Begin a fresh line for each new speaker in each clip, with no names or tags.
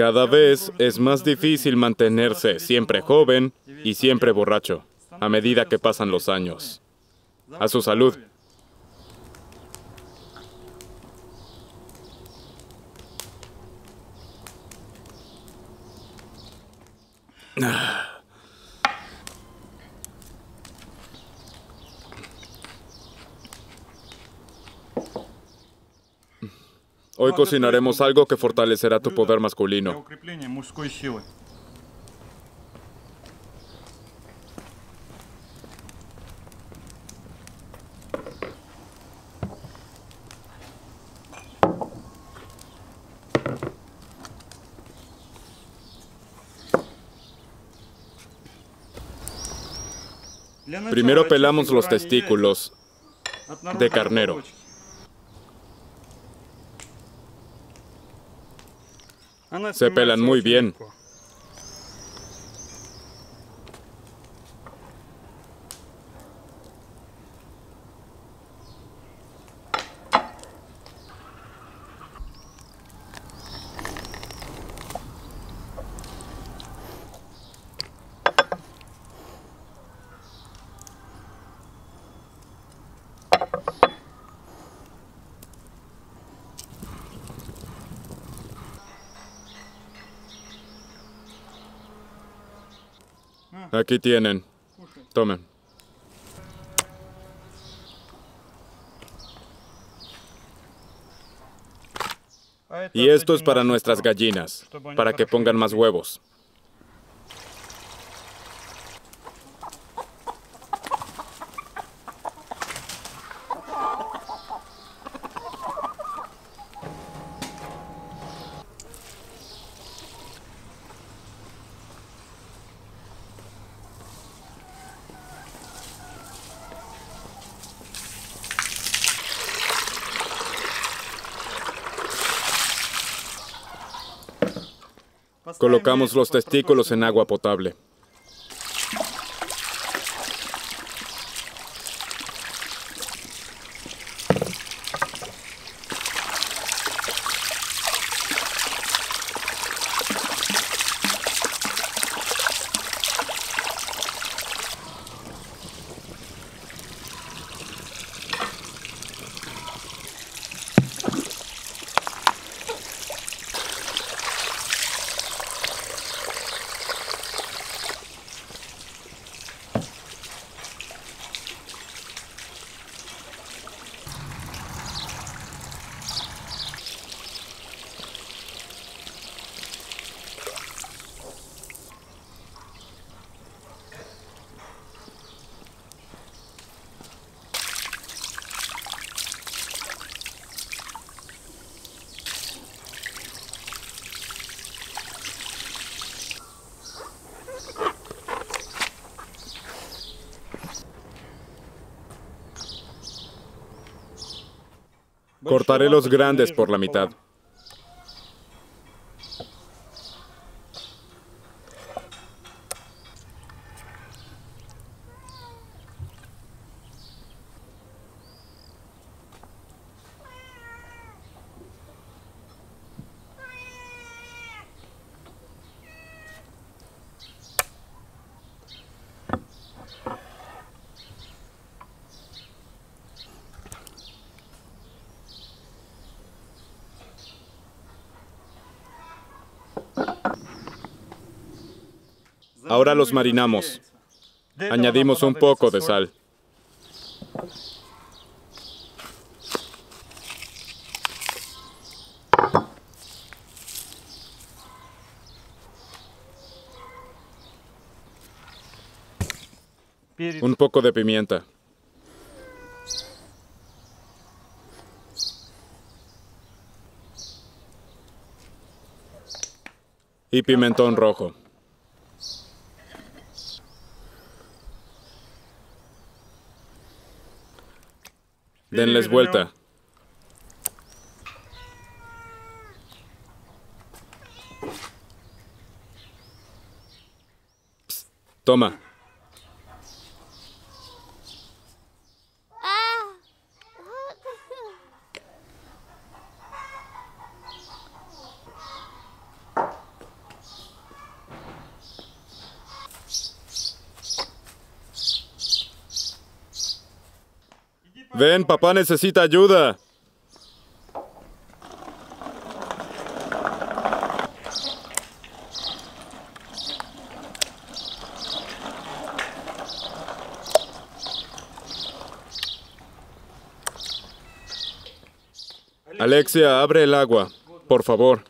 Cada vez es más difícil mantenerse siempre joven y siempre borracho a medida que pasan los años. A su salud. Hoy cocinaremos algo que fortalecerá tu poder masculino. Primero pelamos los testículos de carnero. Se pelan muy bien. Aquí tienen. Tomen. Y esto es para nuestras gallinas, para que pongan más huevos. Colocamos los testículos en agua potable. Cortaré los grandes por la mitad. Ahora los marinamos. Añadimos un poco de sal. Un poco de pimienta. Y pimentón rojo. Denles vuelta. Psst, Toma. Ven, papá necesita ayuda. Alexia, abre el agua, por favor.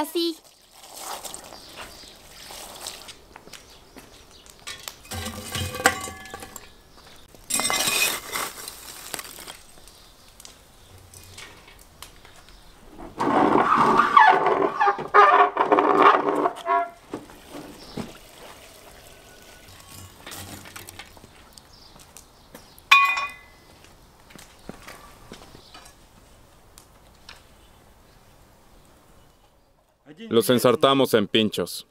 Así.
Los ensartamos en pinchos.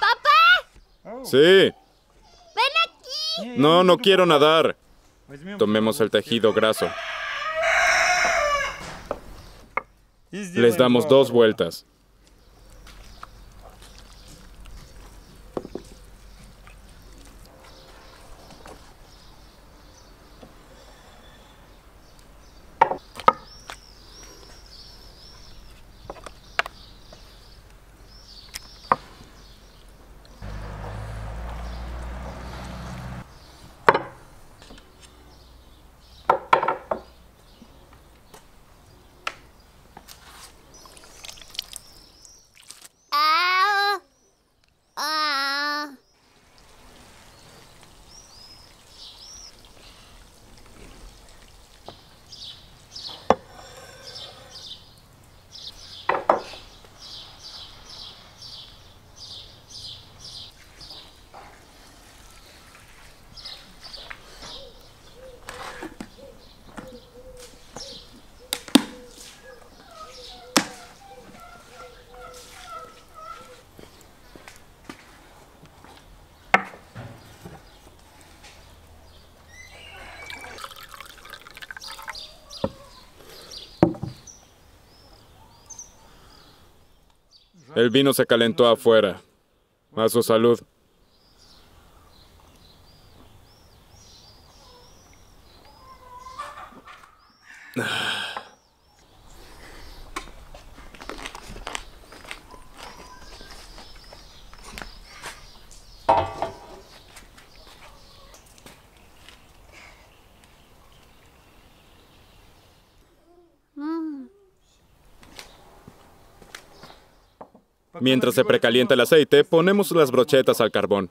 ¡Papá!
Oh,
Sí.
¡Ven aquí!
No, no quiero nadar. Tomemos el tejido graso. Les damos dos vueltas. El vino se calentó afuera. A su salud. Mientras se precalienta el aceite, ponemos las brochetas al carbón.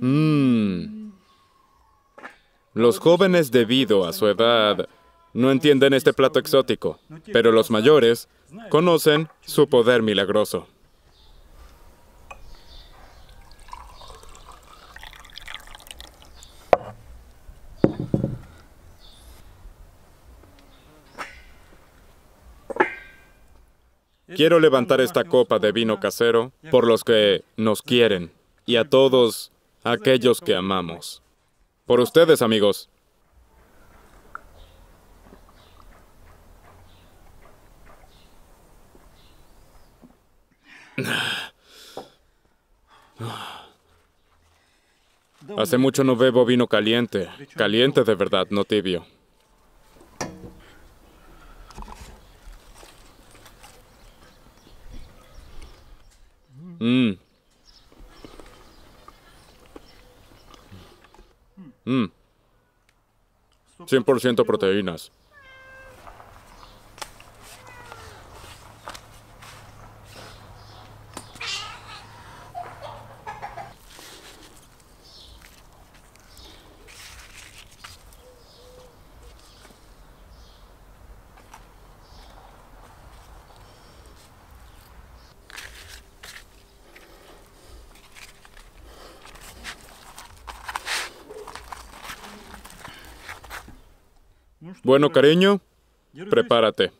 Mmm. Los jóvenes, debido a su edad, no entienden este plato exótico, pero los mayores conocen su poder milagroso. Quiero levantar esta copa de vino casero por los que nos quieren y a todos aquellos que amamos. Por ustedes, amigos. Hace mucho no bebo vino caliente. Caliente de verdad, no tibio. Mmm. Mmm. 100% proteínas. Bueno, cariño, prepárate.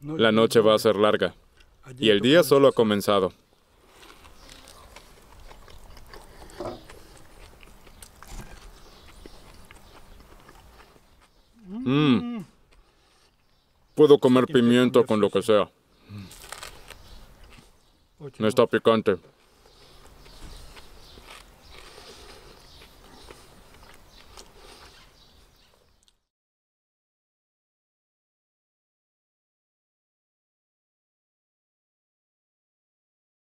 La noche va a ser larga y el día solo ha comenzado. Mm. Puedo comer pimiento con lo que sea.
No
está picante.